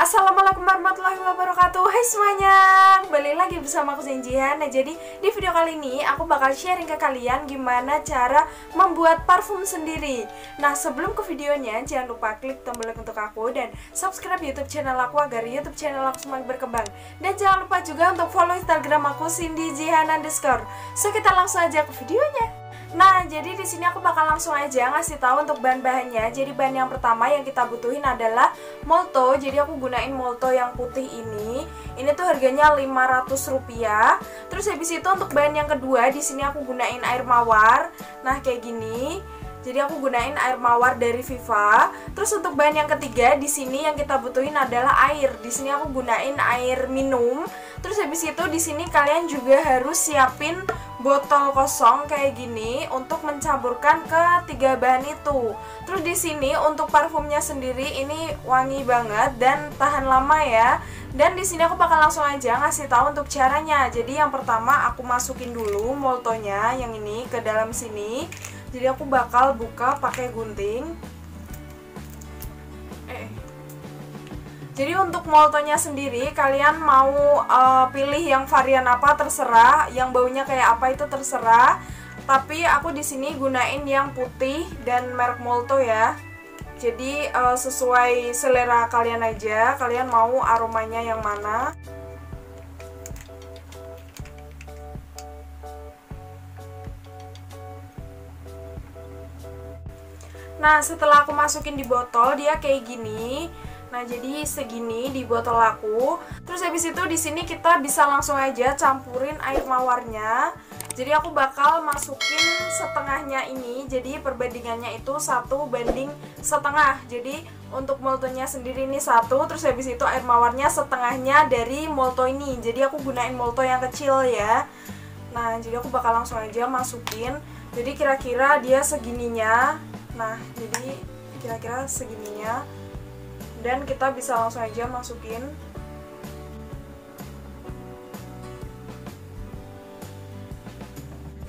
Assalamualaikum warahmatullahi wabarakatuh. Hai semuanya Kembali lagi bersama aku Zenjihan. Nah jadi di video kali ini aku bakal sharing ke kalian Gimana cara membuat parfum sendiri. Nah sebelum ke videonya Jangan lupa klik tombol like untuk aku Dan subscribe youtube channel aku Agar youtube channel aku semakin berkembang. Dan jangan lupa juga untuk follow instagram aku Cindy Jihan underscore. So kita langsung aja ke videonya Nah, jadi di sini aku bakal langsung aja ngasih tahu untuk bahan-bahannya. Jadi bahan yang pertama yang kita butuhin adalah molto. Jadi aku gunain molto yang putih ini. Ini tuh harganya 500 rupiah. Terus habis itu untuk bahan yang kedua di sini aku gunain air mawar. Nah, kayak gini. Jadi aku gunain air mawar dari Viva. Terus untuk bahan yang ketiga di sini yang kita butuhin adalah air. Di sini aku gunain air minum. Terus habis itu di sini kalian juga harus siapin botol kosong kayak gini untuk mencampurkan ke tiga bahan itu. Terus di sini untuk parfumnya sendiri ini wangi banget dan tahan lama ya. Dan di sini aku bakal langsung aja ngasih tahu untuk caranya. Jadi yang pertama aku masukin dulu moltonya yang ini ke dalam sini. Jadi aku bakal buka pakai gunting. Jadi untuk moltonya sendiri kalian mau uh, pilih yang varian apa terserah, yang baunya kayak apa itu terserah. Tapi aku di sini gunain yang putih dan merek Molto ya. Jadi uh, sesuai selera kalian aja, kalian mau aromanya yang mana. Nah, setelah aku masukin di botol, dia kayak gini. Nah, jadi segini di botol aku. Terus habis itu di sini kita bisa langsung aja campurin air mawarnya. Jadi aku bakal masukin setengahnya ini. Jadi perbandingannya itu satu banding setengah. Jadi untuk moltonya sendiri ini satu. Terus habis itu air mawarnya setengahnya dari molto ini. Jadi aku gunain molto yang kecil ya. Nah, jadi aku bakal langsung aja masukin. Jadi kira-kira dia segininya. Nah, jadi kira-kira segininya dan kita bisa langsung aja masukin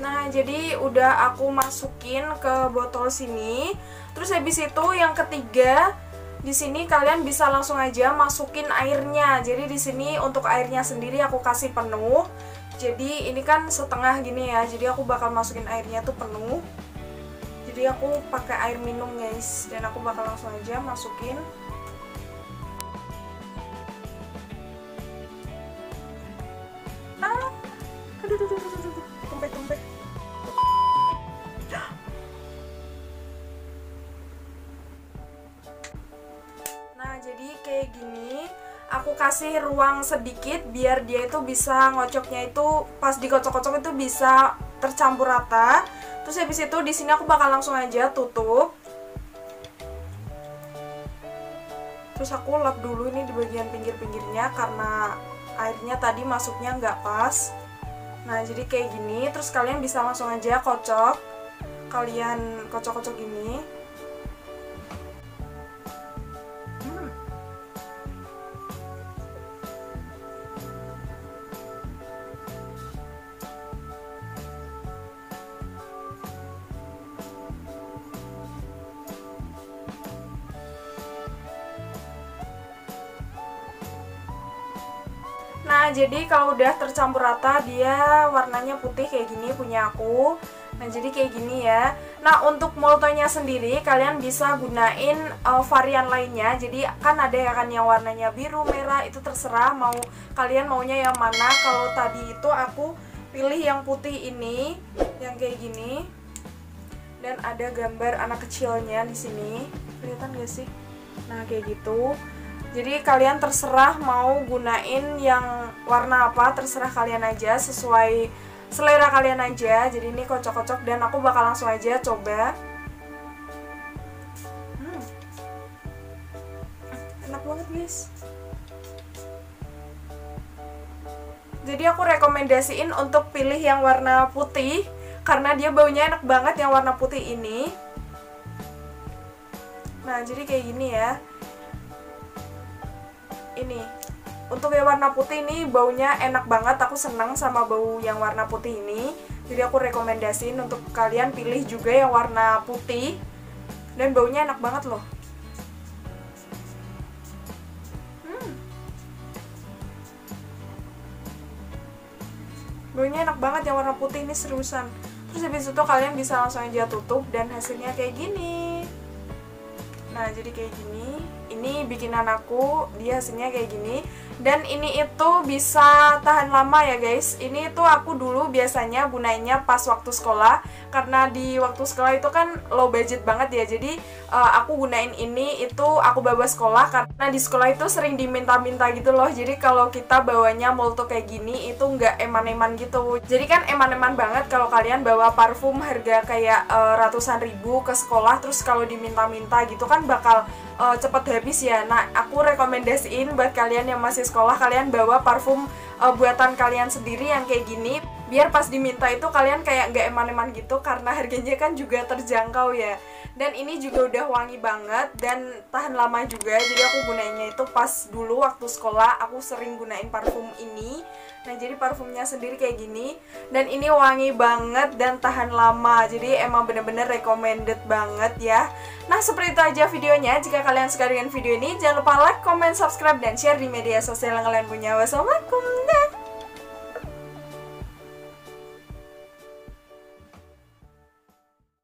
Nah, jadi udah aku masukin ke botol sini. Terus habis itu yang ketiga, di sini kalian bisa langsung aja masukin airnya. Jadi di sini untuk airnya sendiri aku kasih penuh. Jadi ini kan setengah gini ya. Jadi aku bakal masukin airnya tuh penuh. Jadi aku pakai air minum guys dan aku bakal langsung aja masukin. Nah, jadi kayak gini aku kasih ruang sedikit biar dia itu bisa ngocoknya itu pas dikocok-kocok itu bisa tercampur rata. Terus habis itu di sini aku bakal langsung aja tutup. Terus aku lap dulu ini di bagian pinggir-pinggirnya karena airnya tadi masuknya nggak pas. Nah, jadi kayak gini. Terus kalian bisa langsung aja kocok. Kalian kocok-kocok gini. Nah, jadi kalau udah tercampur rata dia warnanya putih kayak gini punya aku. Nah, jadi kayak gini ya. Nah, untuk moltonya sendiri kalian bisa gunain uh, varian lainnya. Jadi kan ada ya kan yang warnanya biru, merah, itu terserah mau kalian maunya yang mana. Kalau tadi itu aku pilih yang putih ini, yang kayak gini. Dan ada gambar anak kecilnya di sini. Kelihatan gak sih? Nah, kayak gitu. Jadi kalian terserah mau gunain yang warna apa, terserah kalian aja sesuai selera kalian aja. Jadi ini kocok-kocok dan aku bakal langsung aja coba. Hmm. Enak banget guys. Jadi aku rekomendasiin untuk pilih yang warna putih karena dia baunya enak banget yang warna putih ini. Nah, jadi kayak gini ya ini. Untuk yang warna putih ini baunya enak banget. Aku senang sama bau yang warna putih ini. Jadi aku rekomendasiin untuk kalian pilih juga yang warna putih. Dan baunya enak banget loh. Hmm. baunya enak banget yang warna putih ini seriusan. Terus habis itu kalian bisa langsung aja tutup dan hasilnya kayak gini nah jadi kayak gini ini bikinan aku dia hasilnya kayak gini. Dan ini itu bisa tahan lama ya guys. Ini itu aku dulu biasanya gunainnya pas waktu sekolah karena di waktu sekolah itu kan low budget banget ya. Jadi uh, aku gunain ini itu aku bawa sekolah karena di sekolah itu sering diminta-minta gitu loh. Jadi kalau kita bawanya molto kayak gini itu nggak eman-eman gitu. Jadi kan eman-eman banget kalau kalian bawa parfum harga kayak uh, ratusan ribu ke sekolah terus kalau diminta-minta gitu kan bakal uh, cepet habis ya. Nah aku rekomendasiin buat kalian yang masih sekolah kalian bawa parfum uh, buatan kalian sendiri yang kayak gini. Biar pas diminta itu kalian kayak nggak eman-eman gitu karena harganya kan juga terjangkau ya. Dan ini juga udah wangi banget dan tahan lama juga. Jadi aku gunainnya itu pas dulu waktu sekolah aku sering gunain parfum ini nah jadi parfumnya sendiri kayak gini. Dan ini wangi banget dan tahan lama. Jadi emang bener-bener recommended banget ya. Nah seperti itu aja videonya. Jika kalian suka dengan video ini jangan lupa like, comment, subscribe, dan share di media sosial yang kalian punya. Wassalamualaikum. Dan